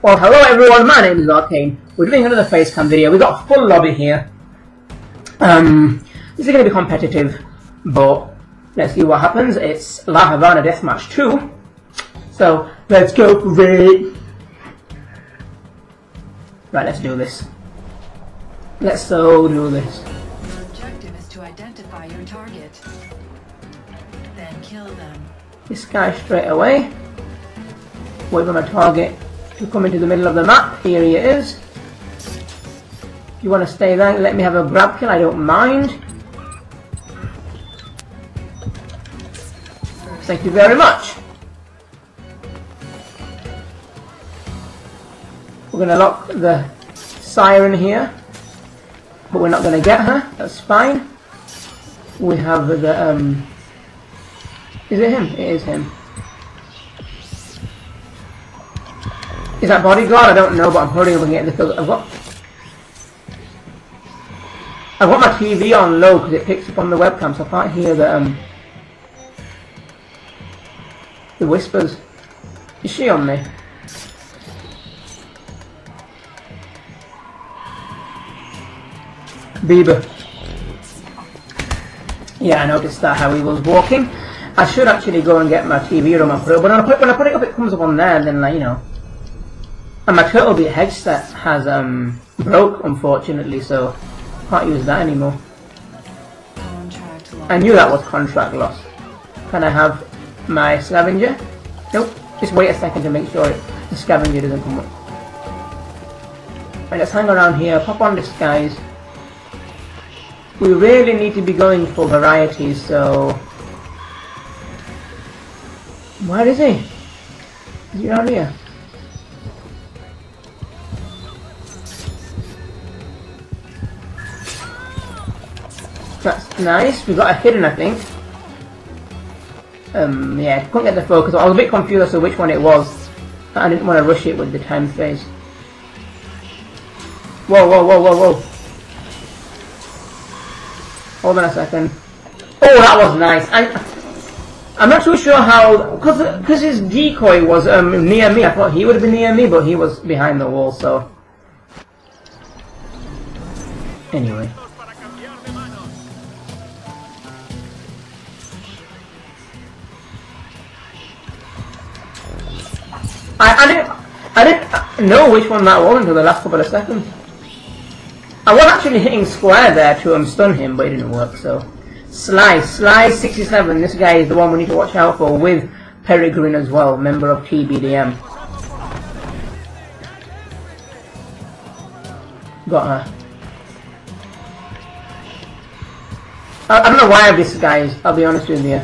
Well, hello everyone, my name is Arcane. We're doing another facecam video. We've got a full lobby here. Um, this is going to be competitive, but let's see what happens. It's La Havana Deathmatch 2. So, let's go for it. Right, let's do this. Let's so do this. Your objective is to identify your target. Then kill them. This guy straight away. We're Wait for my to come into the middle of the map. Here he is. If you want to stay there, let me have a grab kill, I don't mind. Thank you very much. We're going to lock the siren here. But we're not going to get her. That's fine. We have the... Um, is it him? It is him. Is that bodyguard? I don't know, but I'm hurrying up getting the kill. I've got... I've got my TV on low because it picks up on the webcam, so I can't hear the, um... The whispers. Is she on me? Bieber. Yeah, I noticed that how he was walking. I should actually go and get my TV room and put it up, but when I put it up it comes up on there and then like, you know. And my Turtle Beach headset has um broke unfortunately so can't use that anymore. I knew that was contract loss. Can I have my scavenger? Nope. Just wait a second to make sure the scavenger doesn't come up. Right, let's hang around here, pop on disguise. We really need to be going for varieties, so... Where is he? Is he around here? Nice. We got a hidden, I think. Um, yeah, couldn't get the focus. I was a bit confused as to which one it was. I didn't want to rush it with the time phase. Whoa, whoa, whoa, whoa, whoa. Hold on a second. Oh, that was nice. I, I'm not too sure how, because his decoy was um, near me. I thought he would have been near me, but he was behind the wall. So anyway, I, I didn't I didn't know which one that was until the last couple of seconds. I was actually hitting square there to um, stun him, but it didn't work. So Sly, Sly 67. This guy is the one we need to watch out for with Peregrine as well, member of TBDM. Got her. I, I don't know why this guys, I'll be honest with you.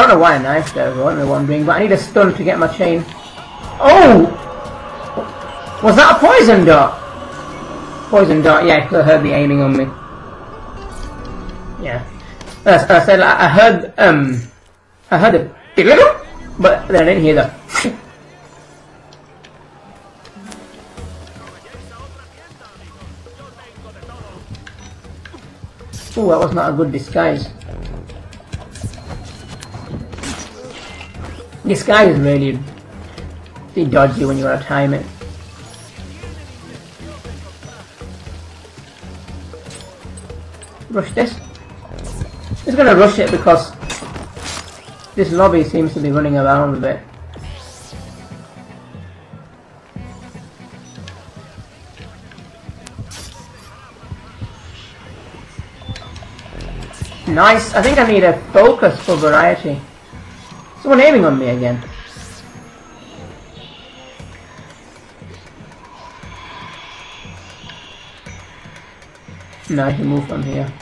I don't know why a knife there, I don't know what I'm doing, but I need a stun to get my chain. Oh! Was that a poison dart? Poison dart, yeah, 'cause I heard the aiming on me. Yeah. As I said, I heard, um, I heard a but then I didn't hear the Oh, that was not a good disguise. Disguise is really dodgy when you gotta time it. Rush this. Just gonna rush it because this lobby seems to be running around a bit. Nice. I think I need a focus for variety. Someone aiming on me again. No, I can move from here.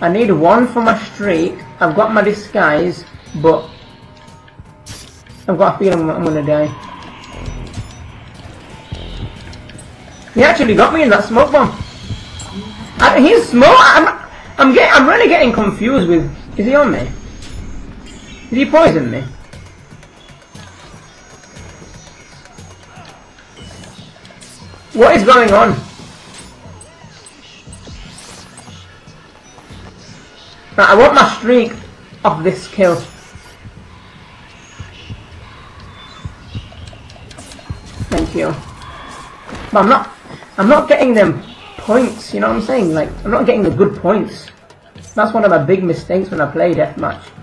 I need one for my streak. I've got my disguise, but I've got a feeling I'm gonna die. He actually got me in that smoke bomb. I, he's smoke. I'm, I'm getting. I'm really getting confused with. Is he on me? Did he poison me? What is going on? Right, I want my streak of this kill. Thank you. But I'm not, I'm not getting them points, you know what I'm saying? Like, I'm not getting the good points. That's one of my big mistakes when I play deathmatch.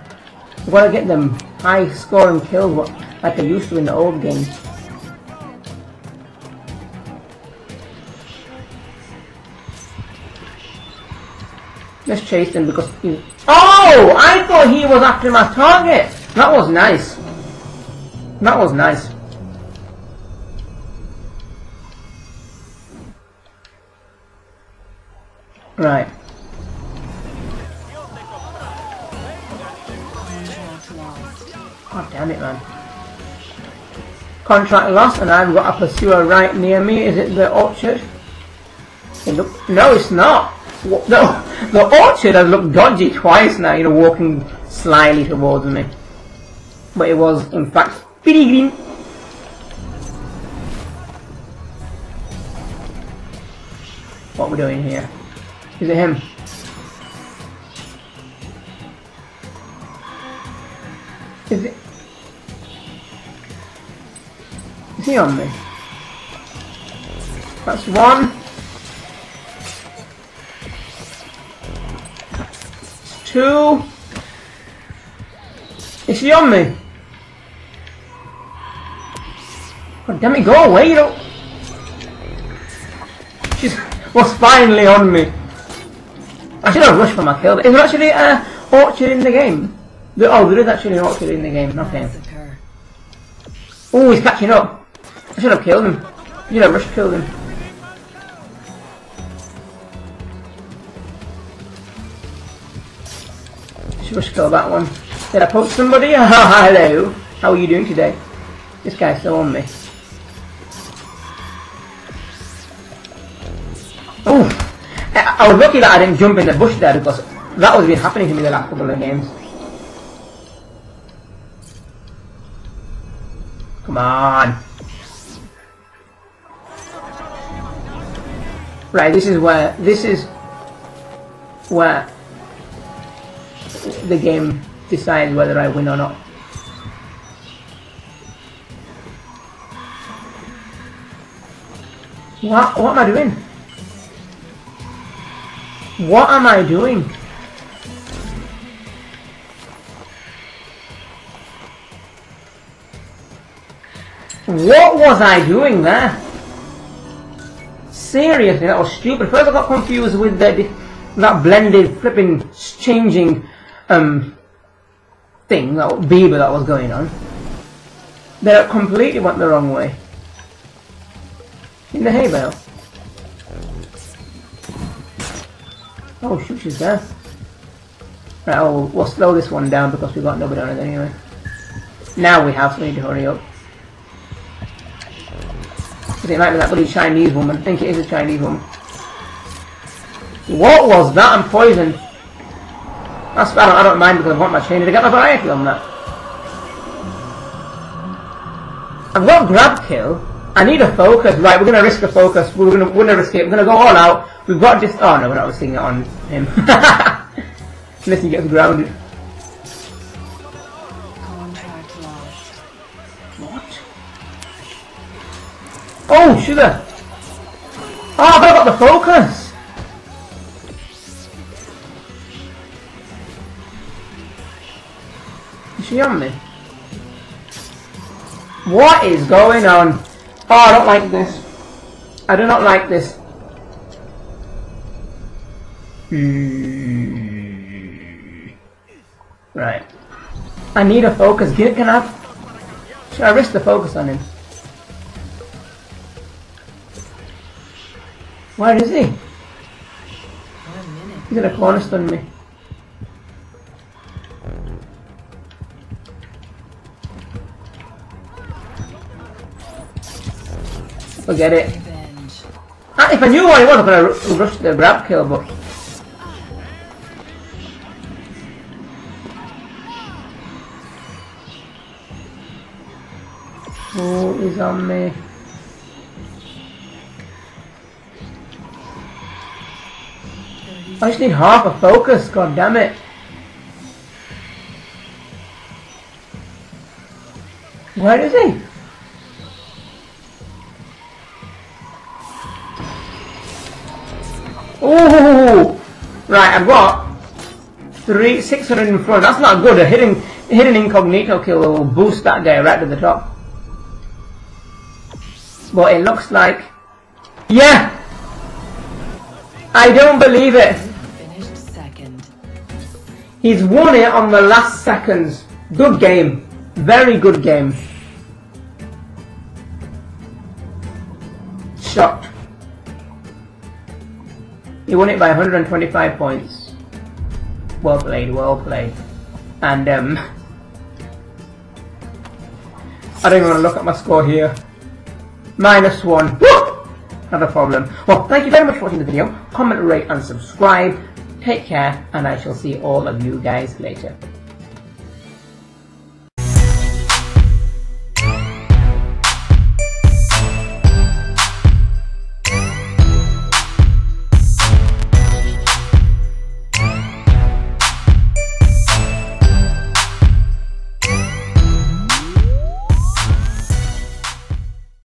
I've got to get them high scoring kills like they used to in the old games. Let's chase him because he... Oh! I thought he was after my target! That was nice. That was nice. Right. God damn it, man. Contract lost, and I've got a pursuer right near me. Is it the orchard? It look, no, it's not. No, the orchard has looked dodgy twice now, you know, walking slyly towards me. But it was, in fact, Peregrine. What we doing here? Is it him? Is he on me? That's one. Two. Is she on me? God damn it, go away, you don't... She was finally on me. I should have rushed for my kill. Is there actually an orchard in the game? There, oh, there is actually an orchard in the game. nothing. Oh, he's catching up. I should have killed him. You know, rush killed him. Should rush kill that one. Did I poke somebody? Hello. How are you doing today? This guy's still on me. Oh, I I was lucky that I didn't jump in the bush there because that was been happening to me the last couple of games. Come on. Right, this is where this is where the game decides whether I win or not. What what am I doing? What am I doing? What was I doing there? Seriously, that was stupid. First I got confused with the, that blended flipping changing um thing, that Bieber that was going on. Then it completely went the wrong way. In the hay bale. Oh shoot, she's there. Right, oh, we'll slow this one down because we've got nobody on it anyway. Now we have, so we need to hurry up. Because it might be that bloody Chinese woman. I think it is a Chinese woman. What was that? I'm poisoned. That's, I, don't, I don't mind because I want my chain to get my variety on that. I've got grab kill. I need a focus. Right, we're going to risk a focus. We're going to we're gonna risk it. We're going to go all out. We've got just... Oh no, we're not risking it on him. Unless he gets grounded. Contract lost. What? Oh, sugar! Oh, but I got the focus! Is she on me? What is going on? Oh, I don't like this. I do not like this. Right. I need a focus. Can I? Should I risk the focus on him? Where is he? He's gonna cornerstone me. Forget it. Ah, if I knew what he was, I could have rushed the grab kill, but... Who is on me? I just need half a focus, god damn it. Where is he? Ooh! right. I've got three, six hundred in front. That's not good. A hidden, hidden incognito kill will boost that guy right to the top. But it looks like, yeah. I don't believe it. He's won it on the last seconds. Good game. Very good game. Shocked. He won it by 125 points. Well played, well played. And um I don't even want to look at my score here. Minus one. Woo! Not a problem. Well, thank you very much for watching the video. Comment, rate, and subscribe. Take care, and I shall see all of you guys later.